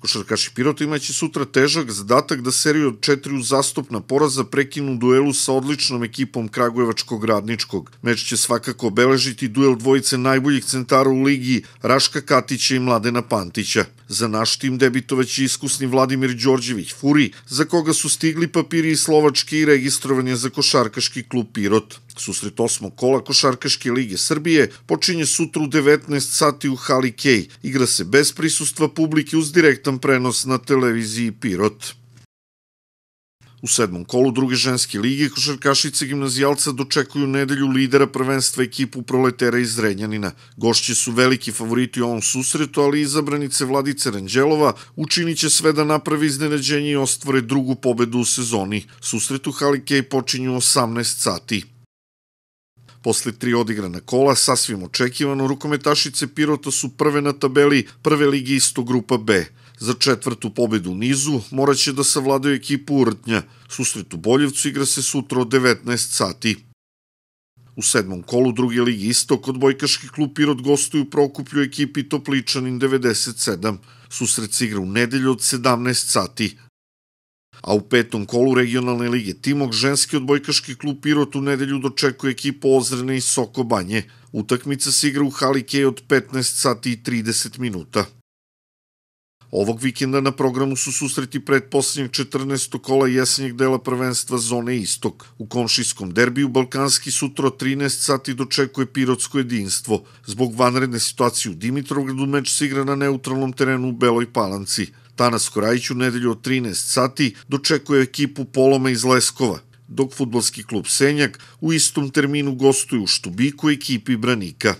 Košarkaši Pirota imaće sutra težak zadatak da seriju od četiri uzastopna poraza prekinu duelu sa odličnom ekipom Kragujevačkog radničkog. Meč će svakako obeležiti duel dvojice najboljih centara u ligi Raška Katića i Mladena Pantića. Za naš tim debitovaće iskusni Vladimir Đorđević Furi, za koga su stigli papiri iz Slovačke i registrovanje za košarkaški klub Pirot. Susret osmog kola Košarkaške lige Srbije počinje sutra u 19 sati u Hali Kej. Igra se bez prisustva publike uz direktan prenos na televiziji Pirot. U sedmom kolu druge ženske lige košarkašice gimnazijalca dočekuju nedelju lidera prvenstva ekipu proletera iz Renjanina. Gošće su veliki favoriti u ovom susretu, ali izabranice Vladice Ranđelova učinit će sve da napravi iznenađenje i ostvore drugu pobedu u sezoni. Susret u Halikej počinju 18 sati. Posle tri odigrana kola, sasvim očekivano, rukometašice Pirota su prve na tabeli prve lige isto grupa B. Za četvrtu pobedu u nizu moraće da savladaju ekipu Urtnja. Susret u Boljevcu igra se sutra od 19 sati. U sedmom kolu druge ligi Istok odbojkaški klub Pirot gostuju Prokuplju ekipi Topličanin 97. Susret se igra u nedelju od 17 sati. A u petom kolu regionalne lige Timok ženski odbojkaški klub Pirot u nedelju dočekuje ekipu Ozrene i Soko Banje. Utakmica se igra u Hali Kej od 15 sati i 30 minuta. Ovog vikenda na programu su susreti predposlednjeg 14. kola jesenjeg dela prvenstva Zone Istok. U komšijskom derbiju Balkanski sutra od 13 sati dočekuje pirotsko jedinstvo. Zbog vanredne situacije u Dimitrovgradu meč se igra na neutralnom terenu u Beloj Palanci. Tanas Korajić u nedelju od 13 sati dočekuje ekipu Poloma iz Leskova, dok futbolski klub Senjak u istom terminu gostuje u Štubiku ekipi Branika.